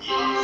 Yeah.